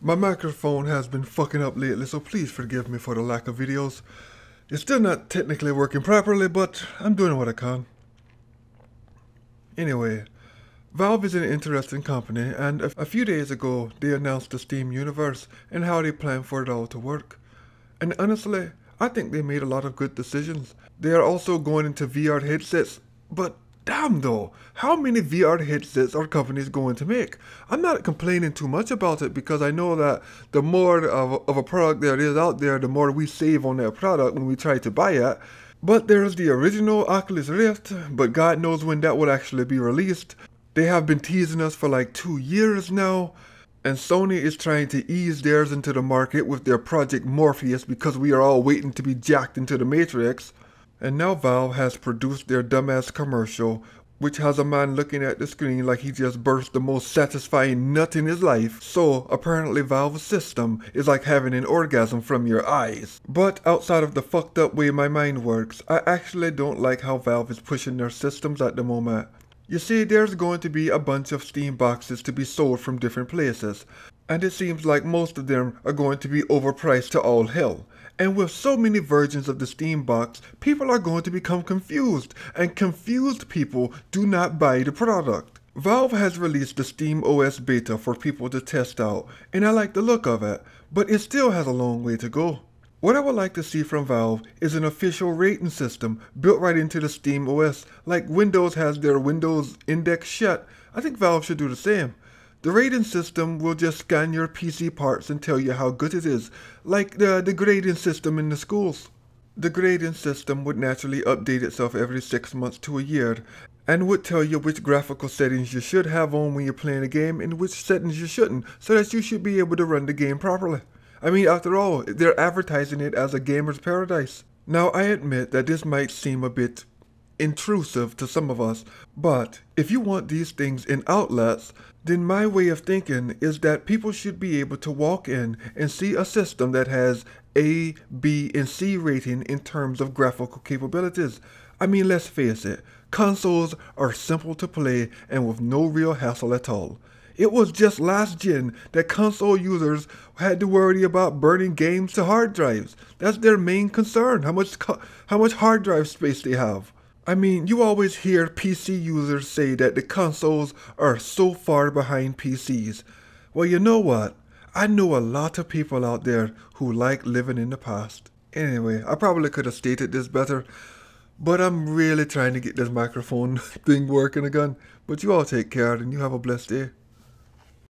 My microphone has been fucking up lately, so please forgive me for the lack of videos. It's still not technically working properly, but I'm doing what I can. Anyway, Valve is an interesting company, and a, few days ago they announced the Steam Universe and how they plan for it all to work. And honestly, I think they made a lot of good decisions. They are also going into VR headsets, but Damn though, how many VR headsets are companies going to make? I'm not complaining too much about it because I know that the more of, of a product there is out there, the more we save on that product when we try to buy it. But there's the original Oculus Rift, but God knows when that will actually be released. They have been teasing us for like two years now, and Sony is trying to ease theirs into the market with their Project Morpheus because we are all waiting to be jacked into the Matrix. And now Valve has produced their dumbass commercial, which has a man looking at the screen like he just burst the most satisfying nut in his life. So apparently Valve's system is like having an orgasm from your eyes. But outside of the fucked up way my mind works, I actually don't like how Valve is pushing their systems at the moment. You see, there's going to be a bunch of Steam boxes to be sold from different places, and it seems like most of them are going to be overpriced to all hell. And with so many versions of the Steam box, people are going to become confused, and confused people do not buy the product. Valve has released the Steam OS beta for people to test out, and I like the look of it, but it still has a long way to go. What I would like to see from Valve is an official rating system built right into the Steam OS, like Windows has their Windows Index shut. I think Valve should do the same. The rating system will just scan your PC parts and tell you how good it is, like the, the grading system in the schools. The grading system would naturally update itself every six months to a year and would tell you which graphical settings you should have on when you're playing a game and which settings you shouldn't, so that you should be able to run the game properly. I mean, after all, they're advertising it as a gamer's paradise. Now, I admit that this might seem a bit intrusive to some of us, but if you want these things in outlets, then my way of thinking is that people should be able to walk in and see a system that has A, B, and C rating in terms of graphical capabilities. I mean, let's face it, consoles are simple to play and with no real hassle at all. It was just last gen that console users had to worry about burning games to hard drives. That's their main concern, how much how much hard drive space they have. I mean, you always hear PC users say that the consoles are so far behind PCs. Well, you know what? I know a lot of people out there who like living in the past. Anyway, I probably could have stated this better, but I'm really trying to get this microphone thing working again. But you all take care and you have a blessed day.